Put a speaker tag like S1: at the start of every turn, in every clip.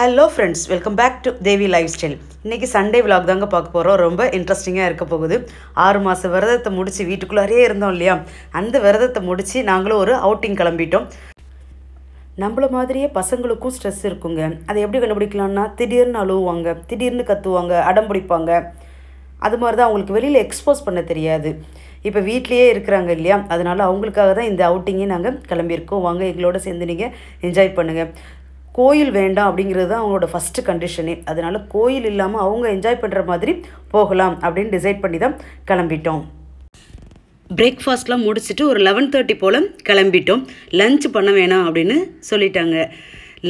S1: Hello friends welcome back to Devi lifestyle இன்றைக்கி Sunday vlog தாங்க பார்க்க போகிறோம் ரொம்ப இன்ட்ரெஸ்டிங்காக இருக்க போகுது. ஆறு மாத விரதத்தை முடித்து வீட்டுக்குள்ளாரே இருந்தோம் இல்லையா? அந்த விரதத்தை முடித்து நாங்களும் ஒரு அவுட்டிங் கிளம்பிட்டோம். நம்மள மாதிரியே பசங்களுக்கும் ஸ்ட்ரெஸ் இருக்குங்க. அதை எப்படி கண்டுபிடிக்கலாம்னா திடீர்னு அழுவாங்க திடீர்னு கத்துவாங்க அடம் பிடிப்பாங்க. அது மாதிரி தான் அவங்களுக்கு வெளியில் எக்ஸ்போஸ் பண்ண தெரியாது. இப்போ வீட்லேயே இருக்கிறாங்க இல்லையா? அதனால் அவங்களுக்காக தான் இந்த அவுட்டிங்கே நாங்கள் கிளம்பியிருக்கோம். வாங்க எங்களோட சேர்ந்து நீங்கள் என்ஜாய் பண்ணுங்கள் கோயில் வேண்டாம் அப்படிங்கிறது தான் அவங்களோட ஃபஸ்ட்டு கண்டிஷனே அதனால் கோயில் இல்லாமல் அவங்க என்ஜாய் பண்ணுற மாதிரி போகலாம் அப்படின்னு டிசைட் பண்ணி தான் கிளம்பிட்டோம். பிரேக்ஃபாஸ்ட்லாம் முடிச்சுட்டு ஒரு லெவன் தேர்ட்டி போல் கிளம்பிட்டோம். லஞ்ச் பண்ண வேணாம் அப்படின்னு சொல்லிட்டாங்க.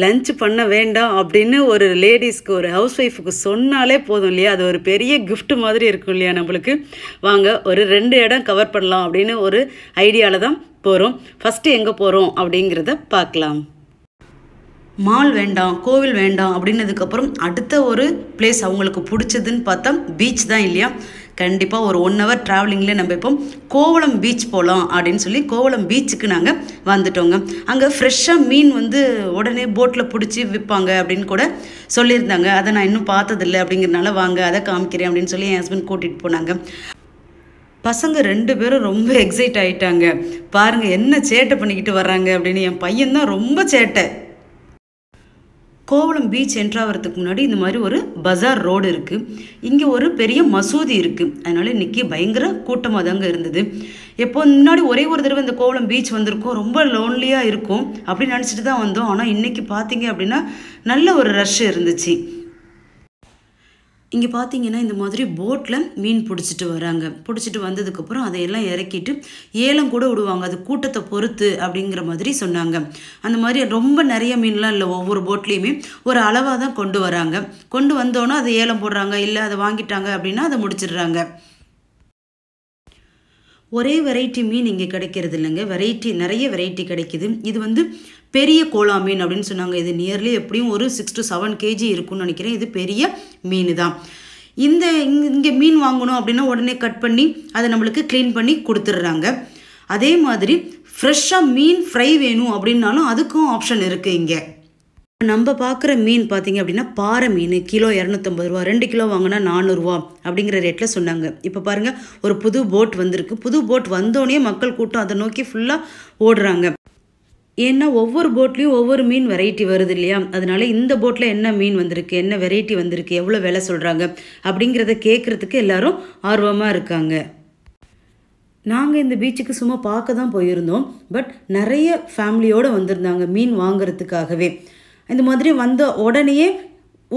S1: லஞ்ச் பண்ண வேண்டாம் அப்படின்னு ஒரு லேடிஸ்க்கு ஒரு ஹவுஸ் ஒய்ஃபுக்கு சொன்னாலே போதும் இல்லையா? அது ஒரு பெரிய கிஃப்ட் மாதிரி இருக்கும் இல்லையா நம்மளுக்கு? வாங்க ஒரு ரெண்டு இடம் கவர் பண்ணலாம் அப்படின்னு ஒரு ஐடியாவில் தான் போகிறோம் ஃபஸ்ட்டு எங்கே போகிறோம் அப்படிங்கிறத பார்க்கலாம். மால் வேண்டாம் கோவில் வேண்டாம் அப்படின்னதுக்கப்புறம் அடுத்த ஒரு பிளேஸ் அவங்களுக்கு பிடிச்சதுன்னு பார்த்தா பீச் தான் இல்லையா? கண்டிப்பாக ஒரு ஒன் ஹவர் ட்ராவலிங்கில் நம்ம இப்போ கோவளம் பீச் போகலாம் அப்படின்னு சொல்லி கோவளம் பீச்சுக்கு நாங்கள் வந்துட்டோங்க. அங்கே ஃப்ரெஷ்ஷாக மீன் வந்து உடனே போட்டில் பிடிச்சி விற்பாங்க அப்படின்னு கூட சொல்லியிருந்தாங்க. அதை நான் இன்னும் பார்த்ததில்ல அப்படிங்கிறனால வாங்க அதை காமிக்கிறேன் அப்படின்னு சொல்லி என் ஹஸ்பண்ட் கூட்டிகிட்டு போனாங்க. பசங்க ரெண்டு பேரும் ரொம்ப எக்ஸைட் ஆகிட்டாங்க பாருங்கள் என்ன சேட்டை பண்ணிக்கிட்டு வர்றாங்க அப்படின்னு என் பையன் தான் ரொம்ப சேட்டை. கோவளம் பீச் என்ட்ராகிறதுக்கு முன்னாடி இந்த மாதிரி ஒரு பஜார் ரோடு இருக்குது இங்கே ஒரு பெரிய மசூதி இருக்குது அதனால் இன்றைக்கி பயங்கர கூட்டமாக தாங்க இருந்தது. எப்போ முன்னாடி ஒரே ஒரு தடவை இந்த கோவளம் பீச் வந்திருக்கோம். ரொம்ப லோன்லியாக இருக்கும். அப்படின்னு நினச்சிட்டு தான் வந்தோம். ஆனால் இன்றைக்கி பார்த்தீங்க அப்படின்னா நல்ல ஒரு ரஷ் இருந்துச்சு. இங்கே பார்த்தீங்கன்னா இந்த மாதிரி போட்டில் மீன் பிடிச்சிட்டு வராங்க. பிடிச்சிட்டு வந்ததுக்கப்புறம் அதையெல்லாம் இறக்கிட்டு ஏலம் கூட விடுவாங்க. அது கூட்டத்தை பொறுத்து அப்படிங்கிற மாதிரி சொன்னாங்க. அந்த மாதிரி ரொம்ப நிறைய மீன்லாம் இல்லை ஒவ்வொரு போட்லேயுமே ஒரு அளவாக தான் கொண்டு வராங்க. கொண்டு வந்தோன்னே அதை ஏலம் போடுறாங்க இல்லை அதை வாங்கிட்டாங்க அப்படின்னா அதை முடிச்சிடுறாங்க. ஒரே வெரைட்டி மீன் இங்கே கிடைக்கிறது இல்லைங்க. வெரைட்டி நிறைய வெரைட்டி கிடைக்குது. இது வந்து பெரிய கோலா மீன் அப்படின்னு சொன்னாங்க. இது நியர்லி எப்படியும் ஒரு சிக்ஸ் டு செவன் கேஜி இருக்கும்னு நினைக்கிறேன். இது பெரிய மீன் தான் இந்த இங்கே மீன் வாங்கணும் அப்படின்னா உடனே கட் பண்ணி அதை நம்மளுக்கு க்ளீன் பண்ணி கொடுத்துட்றாங்க. அதே மாதிரி ஃப்ரெஷ்ஷாக மீன் ஃப்ரை வேணும் அப்படின்னாலும் அதுக்கும் ஆப்ஷன் இருக்குது இங்கே. நம்ம பார்க்குற மீன் பார்த்தீங்க அப்படின்னா பாறை மீன் கிலோ இரநூத்தம்பது ரூபா ரெண்டு கிலோ வாங்கினா நானூறுரூவா அப்படிங்கிற ரேட்டில் சொன்னாங்க. இப்போ பாருங்கள் ஒரு புது போட் வந்திருக்கு. புது போட் வந்தோடனே மக்கள் கூட்டம் அதை நோக்கி ஃபுல்லாக ஓடுறாங்க. ஏன்னா ஒவ்வொரு போட்லேயும் ஒவ்வொரு மீன் வெரைட்டி வருது இல்லையா? அதனால இந்த போட்டில் என்ன மீன் வந்திருக்கு என்ன வெரைட்டி வந்திருக்கு எவ்வளோ விலை சொல்கிறாங்க அப்படிங்கிறத கேட்குறதுக்கு எல்லாரும் ஆர்வமாக இருக்காங்க. நாங்கள் இந்த பீச்சுக்கு சும்மா பார்க்க தான் போயிருந்தோம். பட் நிறைய ஃபேமிலியோடு வந்திருந்தாங்க மீன் வாங்குறதுக்காகவே. இந்த மாதிரி வந்த உடனேயே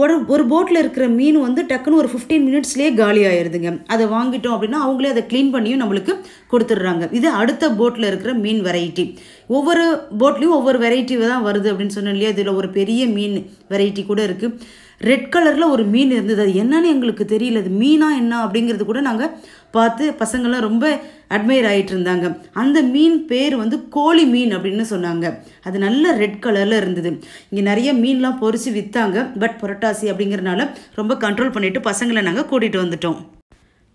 S1: ஒரு ஒரு போட்டில் இருக்கிற மீன் வந்து டக்குன்னு ஒரு ஃபிஃப்டீன் மினிட்ஸ்லேயே காலி ஆயிடுதுங்க அதை வாங்கிட்டோம் அப்படின்னா அவங்களே அதை க்ளீன் பண்ணியும் நம்மளுக்கு கொடுத்துட்றாங்க. இது அடுத்த போட்டில் இருக்கிற மீன் வெரைட்டி ஒவ்வொரு போட்லேயும் ஒவ்வொரு வெரைட்டி தான் வருது அப்படின்னு சொன்னேன் இல்லையா? இதில் ஒரு பெரிய மீன் வெரைட்டி கூட இருக்குது ரெட் கலரில் ஒரு மீன் இருந்தது. அது என்னன்னு எங்களுக்கு தெரியல. அது மீனா என்ன அப்படிங்கிறது கூட நாங்கள் பார்த்து பசங்கள்லாம் ரொம்ப அட்மையர் ஆகிட்டு இருந்தாங்க அந்த மீன் பேர் வந்து கோழி மீன் அப்படின்னு சொன்னாங்க. அது நல்ல ரெட் கலரில் இருந்தது. இங்கே நிறைய மீன்லாம் பொறிச்சு விற்றாங்க பட் புரட்டாசி அப்படிங்கிறனால ரொம்ப கண்ட்ரோல் பண்ணிவிட்டு பசங்களை நாங்கள் கூட்டிகிட்டு வந்துட்டோம்.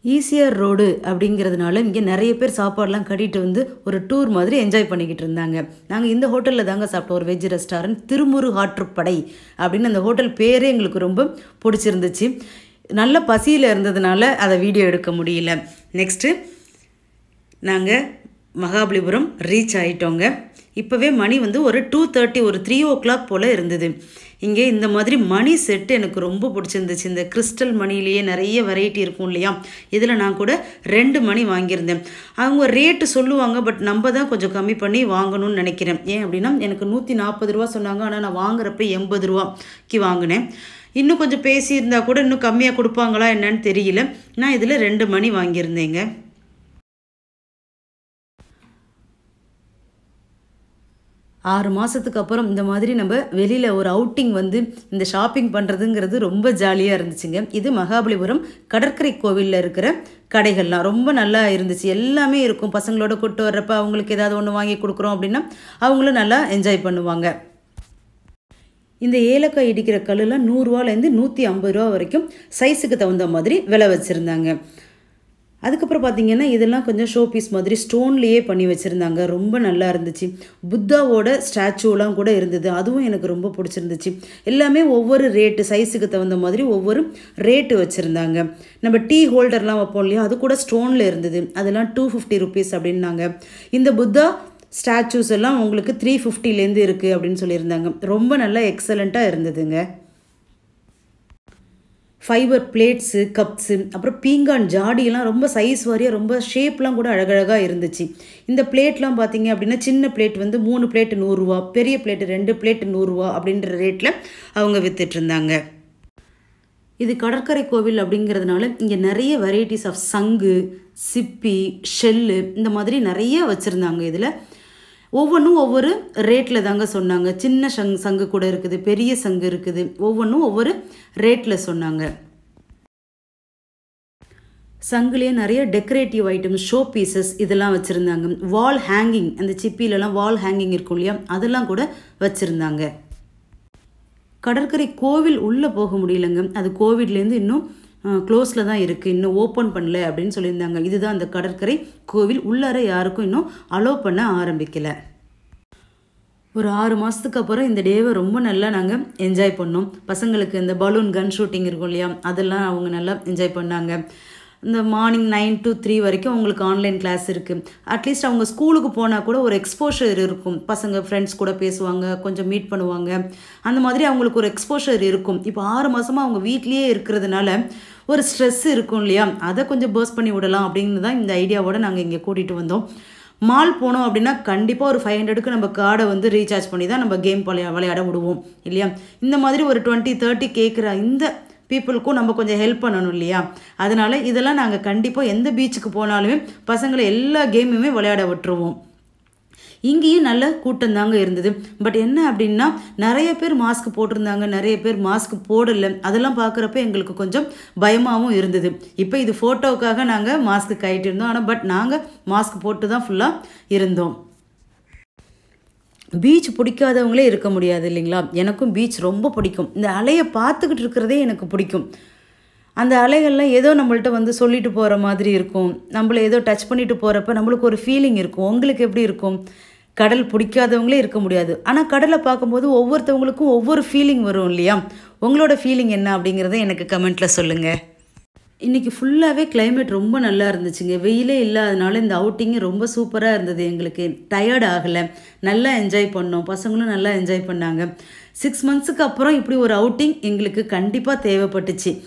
S1: ஈஸியர் ரோடு அப்படிங்கிறதுனால இங்கே நிறைய பேர் சாப்பாடெலாம் கட்டிட்டு வந்து ஒரு டூர் மாதிரி என்ஜாய் பண்ணிக்கிட்டு இருந்தாங்க. நாங்கள் இந்த ஹோட்டலில் தாங்க சாப்பிட்டோம். ஒரு வெஜ் ரெஸ்டாரண்ட் திருமுரு ஆற்றுப்படை அப்படின்னு அந்த ஹோட்டல் பேரே எங்களுக்கு ரொம்ப பிடிச்சிருந்துச்சு. நல்ல பசியில் இருந்ததுனால அதை வீடியோ எடுக்க முடியல. நெக்ஸ்ட்டு நாங்கள் மகாபலிபுரம் ரீச் ஆகிட்டோங்க இப்போவே மணி வந்து ஒரு டூ தேர்ட்டி ஒரு த்ரீ ஓ கிளாக் போல் இருந்தது. இங்கே இந்த மாதிரி மணி செட்டு எனக்கு ரொம்ப பிடிச்சிருந்துச்சு. இந்த கிறிஸ்டல் மணிலேயே நிறைய வெரைட்டி இருக்கும் இல்லையா? இதில் நான் கூட ரெண்டு மணி வாங்கியிருந்தேன். அவங்க ரேட்டு சொல்லுவாங்க பட் நம்ம தான் கொஞ்சம் கம்மி பண்ணி வாங்கணும்னு நினைக்கிறேன். ஏன் அப்படின்னா எனக்கு நூற்றி நாற்பது ரூபா சொன்னாங்க ஆனால் நான் வாங்குறப்ப எண்பது ரூபாய்க்கு வாங்கினேன். இன்னும் கொஞ்சம் பேசியிருந்தா கூட இன்னும் கம்மியாக கொடுப்பாங்களா என்னன்னு தெரியல. நான் இதில் ரெண்டு மணி வாங்கியிருந்தேங்க. ஆறு மாதத்துக்கு அப்புறம் இந்த மாதிரி நம்ம வெளியில் ஒரு அவுட்டிங் வந்து இந்த ஷாப்பிங் பண்ணுறதுங்கிறது ரொம்ப ஜாலியாக இருந்துச்சுங்க. இது மகாபலிபுரம் கடற்கரை கோவிலில் இருக்கிற கடைகள்லாம். ரொம்ப நல்லா இருந்துச்சு. எல்லாமே இருக்கும். பசங்களோட கூப்பிட்டு வர்றப்ப அவங்களுக்கு ஏதாவது ஒன்று வாங்கி கொடுக்குறோம் அப்படின்னா அவங்களும் நல்லா என்ஜாய் பண்ணுவாங்க. இந்த ஏலக்காய் இடிக்கிற கல்லுலாம் நூறுரூவாலேருந்து நூற்றி ஐம்பது ரூபா வரைக்கும் சைஸுக்கு தகுந்த மாதிரி விலை வச்சுருந்தாங்க. அதுக்கப்புறம் பார்த்தீங்கன்னா இதெல்லாம் கொஞ்சம் ஷோ பீஸ் மாதிரி ஸ்டோன்லேயே பண்ணி வச்சுருந்தாங்க. ரொம்ப நல்லா இருந்துச்சு. புத்தாவோட ஸ்டாச்சுலாம் கூட இருந்தது. அதுவும் எனக்கு ரொம்ப பிடிச்சிருந்துச்சு. எல்லாமே ஒவ்வொரு ரேட்டு சைஸுக்கு தகுந்த மாதிரி ஒவ்வொரு ரேட்டு வச்சுருந்தாங்க. நம்ம டீ ஹோல்டர்லாம் வைப்போம் இல்லையா? அது கூட ஸ்டோனில் இருந்தது. அதெல்லாம் டூ ஃபிஃப்டி ருபீஸ் அப்படின்னாங்க. இந்த புத்தா ஸ்டாச்சூஸ் எல்லாம் உங்களுக்கு த்ரீ ஃபிஃப்டிலேருந்து இருக்குது அப்படின்னு சொல்லியிருந்தாங்க. ரொம்ப நல்லா எக்ஸலண்ட்டாக இருந்ததுங்க. ஃபைபர் பிளேட்ஸு கப்ஸு அப்புறம் பீங்கான் ஜாடியெல்லாம் ரொம்ப சைஸ் வாரியாக ரொம்ப ஷேப்லாம் கூட அழகழகாக இருந்துச்சு. இந்த பிளேட்லாம் பார்த்தீங்க அப்படின்னா சின்ன பிளேட் வந்து மூணு பிளேட்டு நூறுரூவா பெரிய பிளேட்டு ரெண்டு பிளேட்டு நூறுரூவா அப்படின்ற ரேட்டில் அவங்க விற்றுட்ருந்தாங்க இது கடற்கரை கோவில் அப்படிங்கிறதுனால இங்கே நிறைய வெரைட்டிஸ் ஆஃப் சங்கு சிப்பி ஷெல்லு இந்த மாதிரி நிறைய வச்சுருந்தாங்க இதில். ஒவ்வொன்றும் ஒவ்வொரு ரேட்டில் தாங்க சொன்னாங்க. சின்ன சங் சங்கு கூட இருக்குது பெரிய சங்கு இருக்குது. ஒவ்வொன்றும் ஒவ்வொரு ரேட்டில் சொன்னாங்க. சங்குலேயே நிறைய டெக்கரேட்டிவ் ஐட்டம்ஸ் ஷோ பீசஸ் இதெல்லாம் வச்சுருந்தாங்க. வால் ஹேங்கிங் அந்த சிப்பிலலாம் வால் ஹேங்கிங் இருக்கும் இல்லையா? அதெல்லாம் கூட வச்சுருந்தாங்க. கடற்கரை கோவில் உள்ளே போக முடியலங்க. அது கோவிட்லேருந்து இன்னும் க்ளோஸில் தான் இருக்குது இன்னும் ஓப்பன் பண்ணல அப்படின்னு சொல்லியிருந்தாங்க. இதுதான் அந்த கடற்கரை கோவில். உள்ளார யாருக்கும் இன்னும் அலோவ் பண்ண ஆரம்பிக்கலை. ஒரு ஆறு மாதத்துக்கு அப்புறம் இந்த டேவை ரொம்ப நல்லா நாங்கள் என்ஜாய் பண்ணோம். பசங்களுக்கு இந்த பலூன் கன் ஷூட்டிங் இருக்கும் இல்லையா? அதெல்லாம் அவங்க நல்லா என்ஜாய் பண்ணாங்க. இந்த மார்னிங் நைன் டு த்ரீ வரைக்கும் அவங்களுக்கு ஆன்லைன் கிளாஸ் இருக்குது அட்லீஸ்ட் அவங்க ஸ்கூலுக்கு போனால் கூட ஒரு எக்ஸ்போஷர் இருக்கும். பசங்க ஃப்ரெண்ட்ஸ் கூட பேசுவாங்க கொஞ்சம் மீட் பண்ணுவாங்க. அந்த மாதிரி அவங்களுக்கு ஒரு எக்ஸ்போஷர் இருக்கும். இப்போ ஆறு மாதமாக அவங்க வீட்லேயே இருக்கிறதுனால ஒரு ஸ்ட்ரெஸ் இருக்கும் இல்லையா? அதை கொஞ்சம் பர்ஸ் பண்ணி விடலாம் அப்படின்னு தான் இந்த ஐடியாவோட நாங்கள் இங்கே கூட்டிகிட்டு வந்தோம். மால் போனோம் அப்படின்னா கண்டிப்பாக ஒரு ஃபைவ் ஹண்ட்ரடுக்கு நம்ம கார்டை வந்து ரீசார்ஜ் பண்ணி தான் நம்ம கேம் விளையா விளையாட விடுவோம் இல்லையா? இந்த மாதிரி ஒரு டுவெண்ட்டி தேர்ட்டி கேட்குற இந்த பீப்புளுக்கும் நம்ம கொஞ்சம் ஹெல்ப் பண்ணணும் இல்லையா? அதனால் இதெல்லாம் நாங்கள் கண்டிப்பாக எந்த பீச்சுக்கு போனாலுமே பசங்களை எல்லா கேமுமே விளையாட விட்டுருவோம். இங்கேயும் நல்ல கூட்டம் தாங்க இருந்தது. பட் என்ன அப்படின்னா நிறைய பேர் மாஸ்க் போட்டிருந்தாங்க நிறைய பேர் மாஸ்க் போடலை. அதெல்லாம் பார்க்குறப்ப எங்களுக்கு கொஞ்சம் பயமாகவும் இருந்தது. இப்போ இது ஃபோட்டோவுக்காக நாங்கள் மாஸ்க் கைட்டு இருந்தோம். ஆனால் பட் நாங்கள் மாஸ்க் போட்டு தான் ஃபுல்லாக இருந்தோம். பீச் பிடிக்காதவங்களே இருக்க முடியாது இல்லைங்களா? எனக்கும் பீச் ரொம்ப பிடிக்கும். இந்த அலையை பார்த்துக்கிட்டு இருக்கிறதே எனக்கு பிடிக்கும். அந்த அலைகள்லாம் ஏதோ நம்மள்ட்ட வந்து சொல்லிட்டு போகிற மாதிரி இருக்கும். நம்மளை ஏதோ டச் பண்ணிட்டு போகிறப்ப நம்மளுக்கு ஒரு ஃபீலிங் இருக்கும். உங்களுக்கு எப்படி இருக்கும்? கடல் பிடிக்காதவங்களே இருக்க முடியாது. ஆனால் கடலை பார்க்கும்போது ஒவ்வொருத்தவங்களுக்கும் ஒவ்வொரு ஃபீலிங் வரும் இல்லையா? உங்களோட ஃபீலிங் என்ன அப்படிங்கிறத எனக்கு கமெண்ட்டில் சொல்லுங்கள் இன்றைக்கி ஃபுல்லாகவே கிளைமேட் ரொம்ப நல்லா இருந்துச்சுங்க. வெயிலே இல்லாதனால இந்த அவுட்டிங்கு ரொம்ப சூப்பராக இருந்தது எங்களுக்கு. டயர்ட் ஆகலை. நல்லா என்ஜாய் பண்ணோம். பசங்களும் நல்லா என்ஜாய் பண்ணாங்க. சிக்ஸ் மந்த்ஸுக்கு அப்புறம் இப்படி ஒரு அவுட்டிங் எங்களுக்கு கண்டிப்பாக தேவைப்பட்டுச்சு.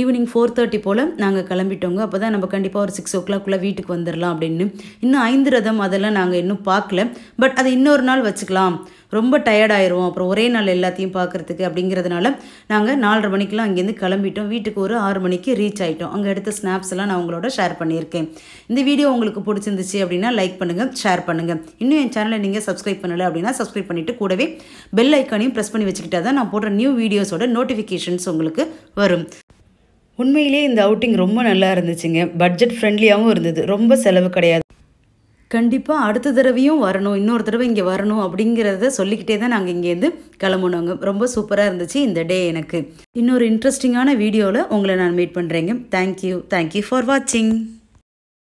S1: ஈவினிங் ஃபோர் தேர்ட்டி போல் நாங்கள் கிளம்பிட்டோங்க. அப்போ தான் நம்ம கண்டிப்பாக ஒரு சிக்ஸ் ஓ கிளாக்குள்ளே வீட்டுக்கு வந்துடலாம் அப்படின்னு. இன்னும் ஐந்து ரதம் அதெல்லாம் நாங்கள் இன்னும் பார்க்கல. பட் அதை இன்னொரு நாள் வச்சுக்கலாம். ரொம்ப டயர்ட் அப்புறம் ஒரே நாள் எல்லாத்தையும் பார்க்குறதுக்கு அப்படிங்கிறதுனால நாங்கள் நாலரை மணிக்கெலாம் அங்கேருந்து கிளம்பிட்டோம். வீட்டுக்கு ஒரு ஆறு மணிக்கு ரீச் ஆகிட்டோம் அங்கே எடுத்த ஸ்னாப்ஸ் எல்லாம் நான் உங்களோட ஷேர் பண்ணியிருக்கேன். இந்த வீடியோ உங்களுக்கு பிடிச்சிருந்துச்சு அப்படின்னா லைக் பண்ணுங்கள் ஷேர் பண்ணுங்கள் இன்னும் என் சேனலை நீங்கள் சப்ஸ்கிரைப் பண்ணலை அப்படின்னா சப்ஸ்கிரைப் பண்ணிவிட்டு கூடவே பெல் ஐக்கானையும் ப்ரெஸ் பண்ணி வச்சுக்கிட்டா தான் நான் போடுற நியூ வீடியோஸோட நோட்டிஃபிகேஷன்ஸ் உங்களுக்கு வரும். உண்மையிலேயே இந்த அவுட்டிங் ரொம்ப நல்லா இருந்துச்சுங்க. பட்ஜெட் ஃப்ரெண்ட்லியாகவும் இருந்தது. ரொம்ப செலவு கிடையாது. கண்டிப்பாக அடுத்த தடவையும் வரணும். இன்னொரு தடவை இங்கே வரணும் அப்படிங்கிறத சொல்லிக்கிட்டே தான் நாங்கள் இங்கேருந்து கிளம்புனோங்க. ரொம்ப சூப்பராக இருந்துச்சு இந்த டே எனக்கு. இன்னொரு இன்ட்ரெஸ்டிங்கான வீடியோவில் உங்களை நான் மீட் பண்ணுறேங்க தேங்க்யூ தேங்க்யூ ஃபார் வாட்சிங்